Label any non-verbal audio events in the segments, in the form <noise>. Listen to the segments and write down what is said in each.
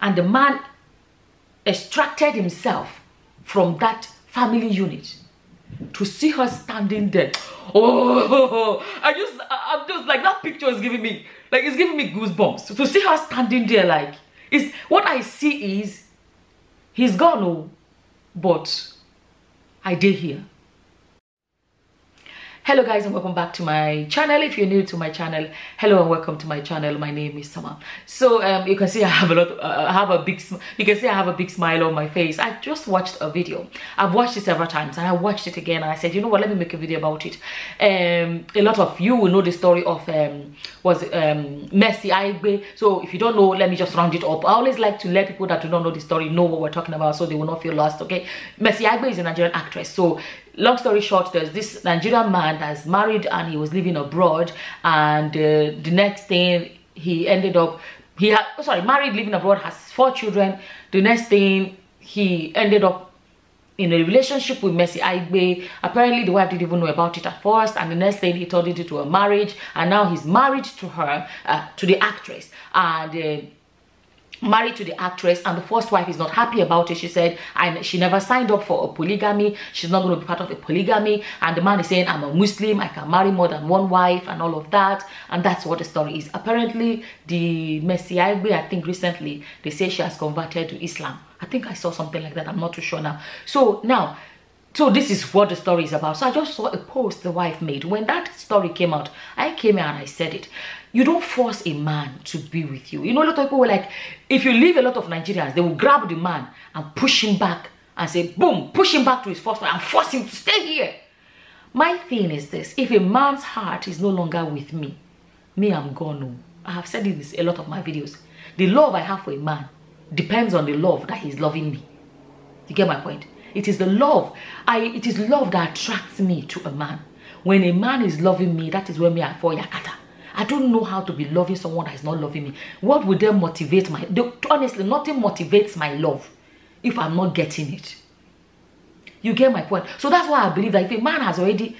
and the man extracted himself from that family unit to see her standing there. Oh i just i'm just like that picture is giving me like it's giving me goosebumps to see her standing there like is what i see is he's gone oh but i did here hello guys and welcome back to my channel. If you're new to my channel hello and welcome to my channel. My name is summer. So um, you can see i have a lot uh, i have a big you can see i have a big smile on my face. I just watched a video. I've watched it several times and i watched it again and i said you know what? Let me make a video about it. Um, a lot of you will know the story of um was um Mercy Aigbe. So if you don't know let me just round it up. I always like to let people that do not know the story know what we're talking about so they will not feel lost okay? Mercy Aigbe is a nigerian actress. So long story short there's this nigerian man that's married and he was living abroad and uh, the next thing he ended up he had oh, sorry married living abroad has four children the next thing he ended up in a relationship with Mercy Aigbe. Apparently, the wife didn't even know about it at first, and the next thing he turned it into a marriage, and now he's married to her, uh, to the actress, and. Uh, married to the actress and the first wife is not happy about it. She said and she never signed up for a polygamy. She's not going to be part of a polygamy. And the man is saying i'm a muslim. I can marry more than one wife and all of that. And that's what the story is. Apparently the Aigbe, i think recently they say she has converted to islam. I think i saw something like that. I'm not too sure now. So now so this is what the story is about. So i just saw a post the wife made. When that story came out i came here and i said it. You don't force a man to be with you. You know a lot of people were like if you leave a lot of nigerians they will grab the man and push him back and say boom push him back to his first wife and force him to stay here. My thing is this. If a man's heart is no longer with me me i'm gone. I have said in this a lot of my videos. The love i have for a man depends on the love that he's loving me. You get my point it is the love. I it is love that attracts me to a man. When a man is loving me, that is when me I fall yakata. I don't know how to be loving someone that is not loving me. What would then motivate my honestly nothing motivates my love if I'm not getting it. You get my point? So that's why I believe that if a man has already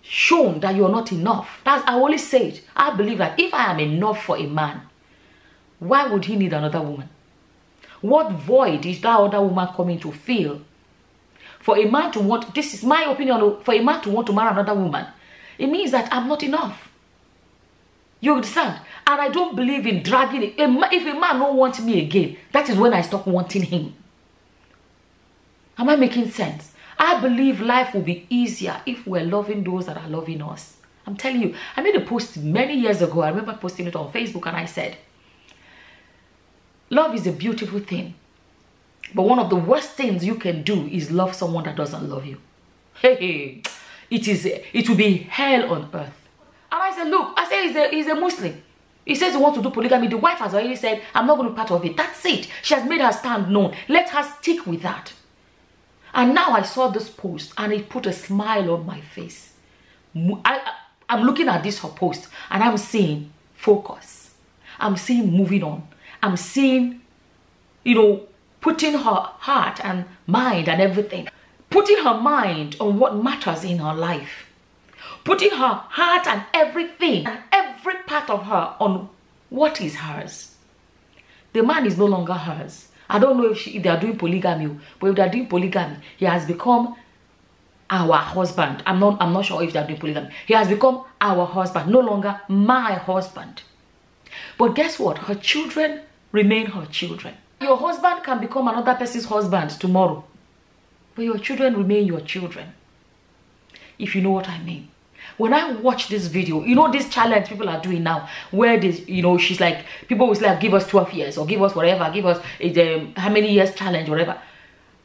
shown that you're not enough, that's I always say it. I believe that if I am enough for a man, why would he need another woman? What void is that other woman coming to fill for a man to want, this is my opinion, for a man to want to marry another woman, it means that I'm not enough. You understand? And I don't believe in dragging it. If a man don't want me again, that is when I stop wanting him. Am I making sense? I believe life will be easier if we're loving those that are loving us. I'm telling you, I made a post many years ago. I remember posting it on Facebook and I said, love is a beautiful thing. But one of the worst things you can do is love someone that doesn't love you. Hey, it is it will be hell on earth. And I said, look, I said he's a, he's a Muslim. He says he wants to do polygamy. The wife has already said, I'm not going to be part of it. That's it. She has made her stand known. Let her stick with that. And now I saw this post and it put a smile on my face. I, I'm looking at this her post and I'm seeing focus. I'm seeing moving on. I'm seeing, you know, putting her heart and mind and everything, putting her mind on what matters in her life, putting her heart and everything and every part of her on what is hers. The man is no longer hers. I don't know if, she, if they are doing polygamy, but if they are doing polygamy, he has become our husband. I'm not, I'm not sure if they are doing polygamy. He has become our husband, no longer my husband. But guess what? Her children remain her children. Your husband can become another person's husband tomorrow. But your children remain your children. If you know what I mean. When I watch this video, you know this challenge people are doing now, where this, you know, she's like, people will like, give us 12 years or give us whatever, give us um, how many years challenge, whatever.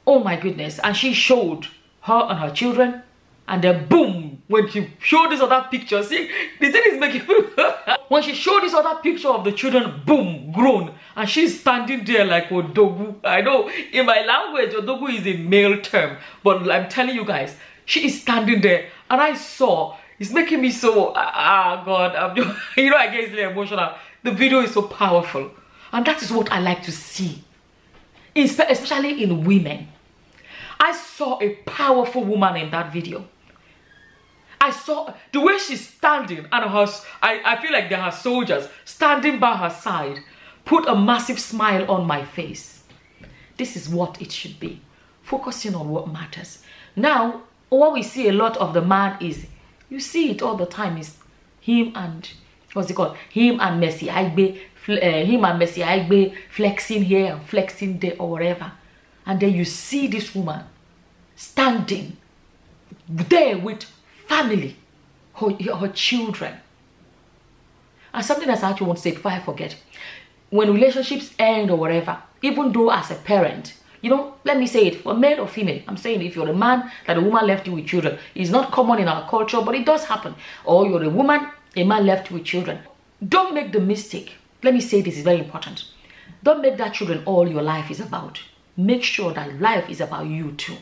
Oh my goodness. And she showed her and her children and then boom when she showed this other picture see the thing is making <laughs> when she showed this other picture of the children boom grown. And she's standing there like odogu. I know in my language odogu is a male term. But i'm telling you guys she is standing there. And i saw it's making me so ah god i'm just <laughs> you know i get easily emotional. The video is so powerful. And that is what i like to see. Especially in women. I saw a powerful woman in that video. I saw the way she's standing and her, I, I feel like there are soldiers standing by her side, put a massive smile on my face. This is what it should be. Focusing on what matters. Now, what we see a lot of the man is, you see it all the time, is him and, what's it called? Him and Mercy Aigbe, uh, him and Mercy Aigbe flexing here and flexing there or whatever. And then you see this woman standing there with family, her, her children. And something that's actually want to say before I forget. When relationships end or whatever, even though as a parent, you know, let me say it, for male or female, I'm saying if you're a man that a woman left you with children, it's not common in our culture, but it does happen. Or you're a woman, a man left you with children. Don't make the mistake. Let me say this is very important. Don't make that children all your life is about. Make sure that life is about you too.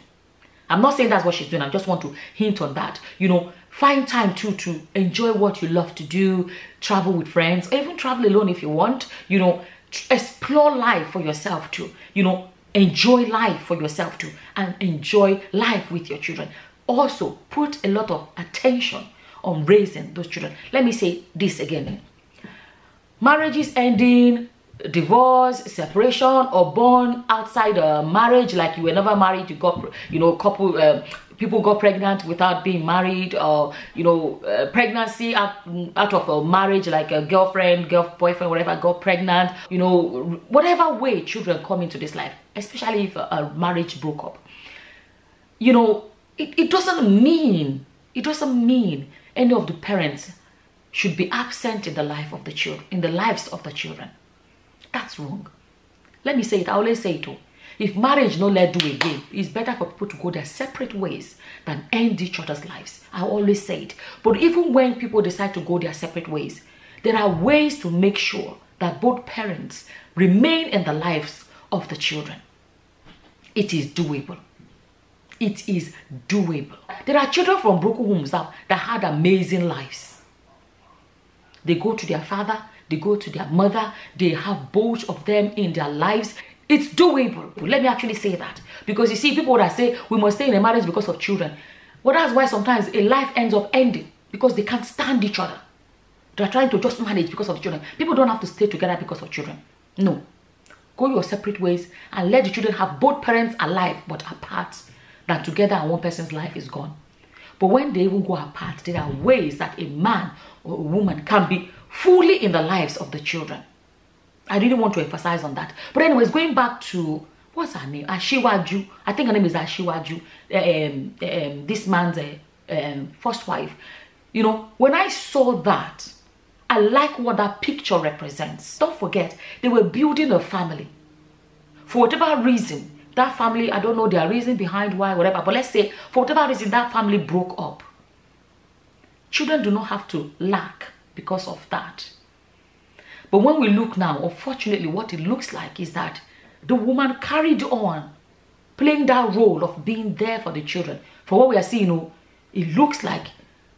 I'm not saying that's what she's doing. I just want to hint on that. You know, find time too to enjoy what you love to do, travel with friends, or even travel alone if you want. You know, explore life for yourself too. You know, enjoy life for yourself too, and enjoy life with your children. Also, put a lot of attention on raising those children. Let me say this again. Marriages ending, divorce, separation, or born outside a marriage, like you were never married, you got, you know, couple, uh, people got pregnant without being married, or, you know, uh, pregnancy out, out of a marriage, like a girlfriend, girl, boyfriend, whatever, got pregnant, you know, whatever way children come into this life, especially if a, a marriage broke up. You know, it, it doesn't mean, it doesn't mean any of the parents should be absent in the life of the children, in the lives of the children that's wrong. Let me say it. I always say it too. If marriage no let do again, it's better for people to go their separate ways than end each other's lives. I always say it. But even when people decide to go their separate ways, there are ways to make sure that both parents remain in the lives of the children. It is doable. It is doable. There are children from broken homes that, that had amazing lives. They go to their father, they go to their mother, they have both of them in their lives. It's doable. Let me actually say that. Because you see, people that say we must stay in a marriage because of children. Well, that's why sometimes a life ends up ending because they can't stand each other. They're trying to just manage because of children. People don't have to stay together because of children. No. Go your separate ways and let the children have both parents alive but apart than together and one person's life is gone. But when they even go apart, there are ways that a man or a woman can be fully in the lives of the children. I really want to emphasize on that. But anyways, going back to, what's her name? Ashiwaju. I think her name is Ashiwaju. Um, um, this man's uh, um, first wife. You know, when I saw that, I like what that picture represents. Don't forget, they were building a family. For whatever reason, that family, I don't know their reason behind why, whatever, but let's say for whatever reason that family broke up. Children do not have to lack because of that. But when we look now, unfortunately, what it looks like is that the woman carried on playing that role of being there for the children. For what we are seeing, you know, it looks like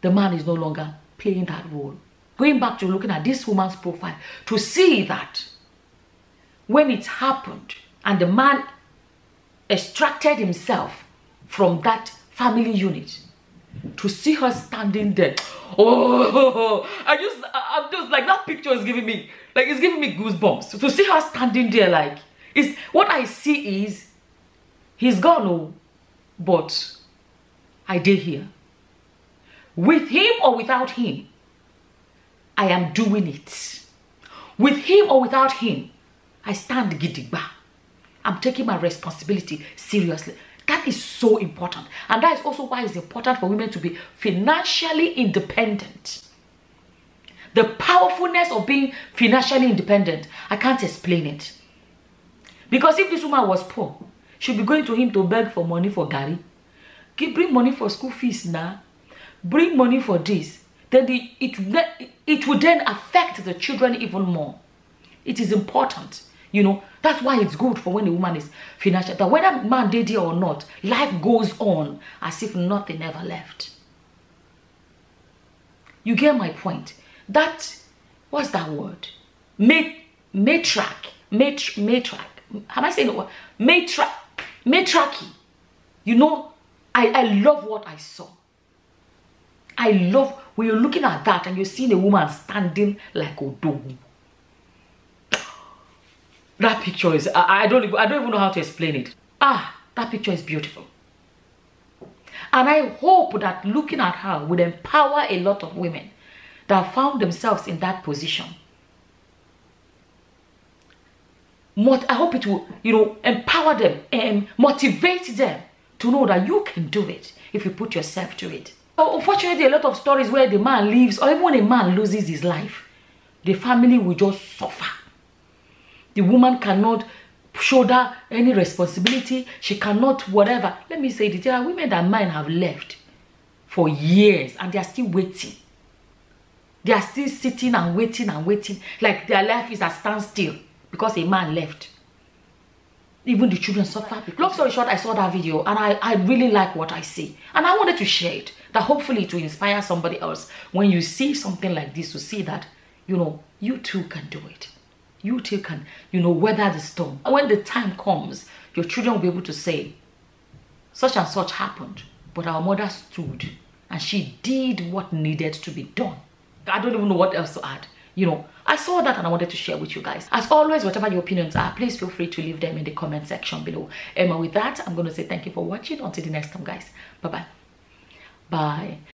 the man is no longer playing that role. Going back to looking at this woman's profile to see that when it happened and the man extracted himself from that family unit, to see her standing there. Oh i just i'm just like that picture is giving me like it's giving me goosebumps. To see her standing there like is what i see is he's gone oh but i did here with him or without him i am doing it. With him or without him i stand gidigba i'm taking my responsibility seriously that is so important. And that is also why it's important for women to be financially independent. The powerfulness of being financially independent, I can't explain it. Because if this woman was poor, she'd be going to him to beg for money for garri. Bring money for school fees now. Bring money for this. Then the, it, it would then affect the children even more. It is important you know, that's why it's good for when a woman is financial. That whether man did it or not, life goes on as if nothing ever left. You get my point. That, what's that word? Mat matriarch. Mat matriarch. Am I saying it? Matriarch. Matriarchy. You know, I, I love what I saw. I love when you're looking at that and you're seeing a woman standing like a dog that picture is I, I don't I don't even know how to explain it. Ah, that picture is beautiful. And I hope that looking at her would empower a lot of women that found themselves in that position. Mot I hope it will, you know, empower them and motivate them to know that you can do it if you put yourself to it. So unfortunately, a lot of stories where the man leaves or even when a man loses his life, the family will just suffer. The woman cannot shoulder any responsibility. She cannot whatever. Let me say this. There are women that men have left for years and they are still waiting. They are still sitting and waiting and waiting. Like their life is at standstill because a man left. Even the children suffer. Long story short, I saw that video and I, I really like what I see. And I wanted to share it. That hopefully to inspire somebody else. When you see something like this, to see that, you know, you too can do it you too can, you know, weather the storm. And when the time comes, your children will be able to say, such and such happened, but our mother stood and she did what needed to be done. I don't even know what else to add. You know, I saw that and I wanted to share with you guys. As always, whatever your opinions are, please feel free to leave them in the comment section below. And with that, I'm going to say thank you for watching. Until the next time, guys. Bye-bye. Bye.